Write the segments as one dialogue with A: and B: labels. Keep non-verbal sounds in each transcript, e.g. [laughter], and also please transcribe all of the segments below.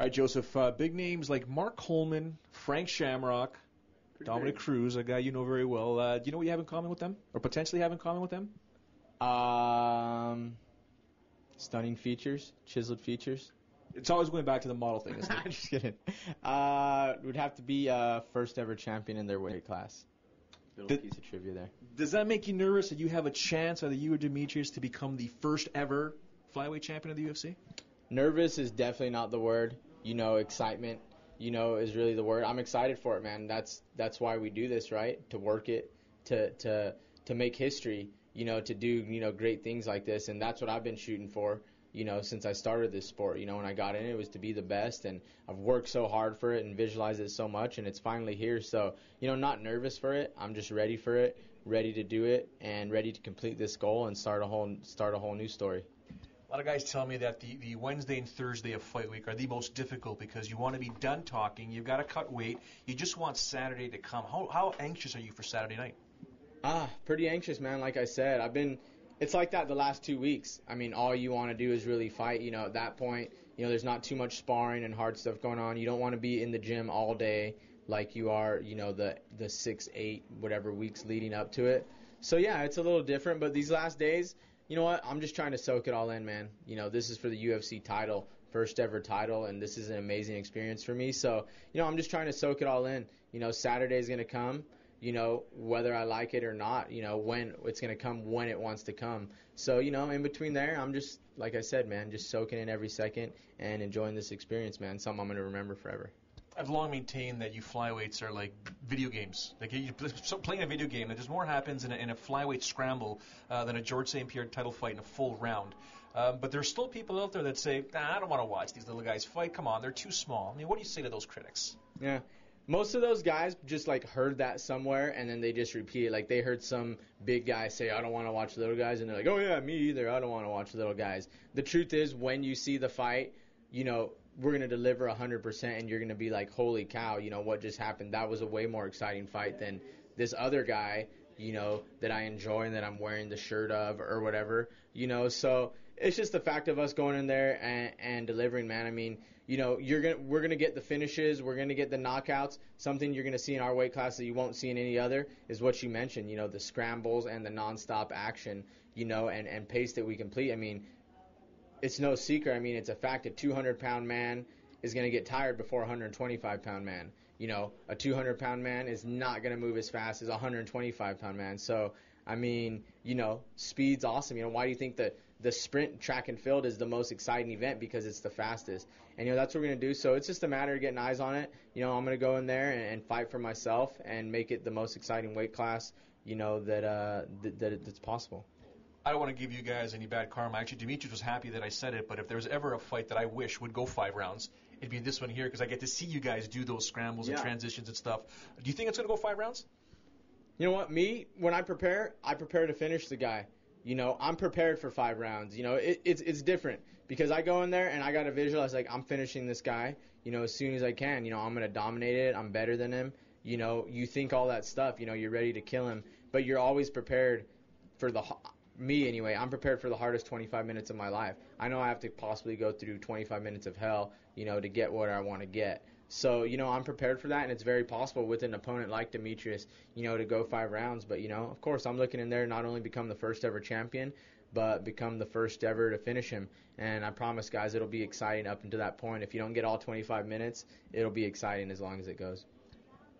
A: All right, Joseph. Uh, big names like Mark Coleman, Frank Shamrock, Dominick
B: big.
A: Cruz, a guy you know very well. Uh, do you know what you have in common with them, or potentially have in common with them?
C: Um, stunning features, chiseled features.
A: It's always going back to the model thing, isn't it? [laughs]
C: I'm just kidding. Uh, would have to be uh, first ever champion in their weight class. Little
A: Did-
C: piece of trivia there.
A: Does that make you nervous that you have a chance, either you or Demetrious, to become the first ever flyweight champion of the UFC?
C: Nervous is definitely not the word. You know, excitement, you know, is really the word. I'm excited for it, man. That's that's why we do this, right? To work it, to to to make history, you know, to do, you know, great things like this and that's what I've been shooting for, you know, since I started this sport. You know, when I got in it, was to be the best and I've worked so hard for it and visualized it so much and it's finally here. So, you know, not nervous for it. I'm just ready for it, ready to do it and ready to complete this goal and start a whole start a whole new story.
A: A lot of guys tell me that the, the Wednesday and Thursday of fight week are the most difficult because you want to be done talking, you've got to cut weight, you just want Saturday to come. How, how anxious are you for Saturday night?
C: Ah, pretty anxious, man. Like I said, I've been. It's like that the last two weeks. I mean, all you want to do is really fight. You know, at that point, you know, there's not too much sparring and hard stuff going on. You don't want to be in the gym all day like you are. You know, the the six, eight, whatever weeks leading up to it. So yeah, it's a little different. But these last days, you know what? I'm just trying to soak it all in, man. You know, this is for the UFC title, first ever title, and this is an amazing experience for me. So, you know, I'm just trying to soak it all in. You know, Saturday's gonna come you know, whether I like it or not, you know, when it's going to come when it wants to come. So, you know, in between there, I'm just, like I said, man, just soaking in every second and enjoying this experience, man. Something I'm going to remember forever.
A: I've long maintained that you flyweights are like video games. Like you so playing a video game, there's more happens in a, in a flyweight scramble uh, than a Georges St. Pierre title fight in a full round. Um, but there's still people out there that say, nah, I don't want to watch these little guys fight. Come on, they're too small. I mean, what do you say to those critics?
C: Yeah. Most of those guys just like heard that somewhere and then they just repeat it. Like they heard some big guy say, I don't want to watch little guys. And they're like, oh, yeah, me either. I don't want to watch little guys. The truth is, when you see the fight, you know, we're going to deliver 100% and you're going to be like, holy cow, you know, what just happened? That was a way more exciting fight than this other guy, you know, that I enjoy and that I'm wearing the shirt of or whatever, you know. So it's just the fact of us going in there and, and delivering, man. I mean, you know, you're gonna we're gonna get the finishes, we're gonna get the knockouts. Something you're gonna see in our weight class that you won't see in any other is what you mentioned. You know, the scrambles and the nonstop action. You know, and and pace that we complete. I mean, it's no secret. I mean, it's a fact. A 200 pound man is going to get tired before a 125 pound man. You know, a 200 pound man is not going to move as fast as a 125 pound man. So, I mean, you know, speed's awesome. You know, why do you think that the sprint track and field is the most exciting event? Because it's the fastest. And, you know, that's what we're going to do. So it's just a matter of getting eyes on it. You know, I'm going to go in there and, and fight for myself and make it the most exciting weight class, you know, that, uh, that, that that's possible.
A: I don't want to give you guys any bad karma. Actually, Demetrious was happy that I said it, but if there's ever a fight that I wish would go five rounds, it'd be this one here because I get to see you guys do those scrambles and transitions and stuff. Do you think it's going to go five rounds?
C: You know what? Me, when I prepare, I prepare to finish the guy. You know, I'm prepared for five rounds. You know, it, it's it's different because I go in there and I got to visualize like I'm finishing this guy. You know, as soon as I can. You know, I'm gonna dominate it. I'm better than him. You know, you think all that stuff. You know, you're ready to kill him, but you're always prepared for the. Me anyway, I'm prepared for the hardest 25 minutes of my life. I know I have to possibly go through 25 minutes of hell, you know, to get what I want to get. So, you know, I'm prepared for that, and it's very possible with an opponent like Demetrious, you know, to go five rounds. But, you know, of course, I'm looking in there not only become the first ever champion, but become the first ever to finish him. And I promise, guys, it'll be exciting up until that point. If you don't get all 25 minutes, it'll be exciting as long as it goes.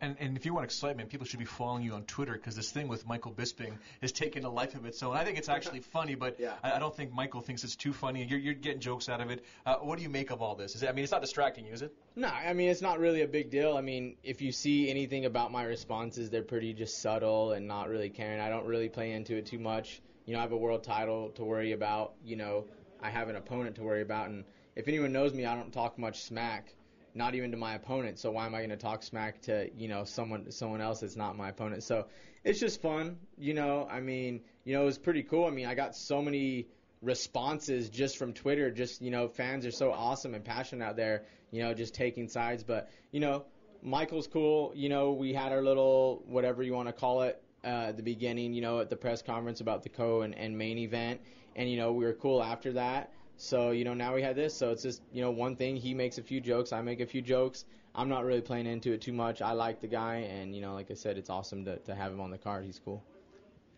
A: And, and if you want excitement, people should be following you on Twitter because this thing with Michael Bisping has taken a life of its own. I think it's actually [laughs] funny, but
C: Yeah.
A: I, I don't think Michael thinks it's too funny. You're, you're getting jokes out of it. Uh, what do you make of all this? Is it, I mean, it's not distracting you, is it?
C: No, I mean it's not really a big deal. I mean, if you see anything about my responses, they're pretty just subtle and not really caring. I don't really play into it too much. You know, I have a world title to worry about. You know, I have an opponent to worry about, and if anyone knows me, I don't talk much smack. Not even to my opponent. So why am I going to talk smack to you know someone someone else that's not my opponent? So it's just fun. You know, I mean, you know, it was pretty cool. I mean, I got so many responses just from Twitter. Just you know, fans are so awesome and passionate out there. You know, just taking sides. But you know, Michael's cool. You know, we had our little whatever you want to call it uh, at the beginning. You know, at the press conference about the co and, and main event, and you know, we were cool after that. So you know now we had this. So it's just you know one thing. He makes a few jokes. I make a few jokes. I'm not really playing into it too much. I like the guy, and you know, like I said, it's awesome to to have him on the card. He's cool.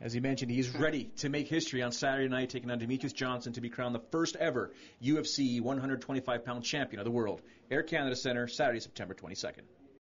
A: As he mentioned, he's ready to make history on Saturday night, taking on Demetrious Johnson to be crowned the first ever UFC 125 pound champion of the world. Air Canada Center, Saturday, September 22nd.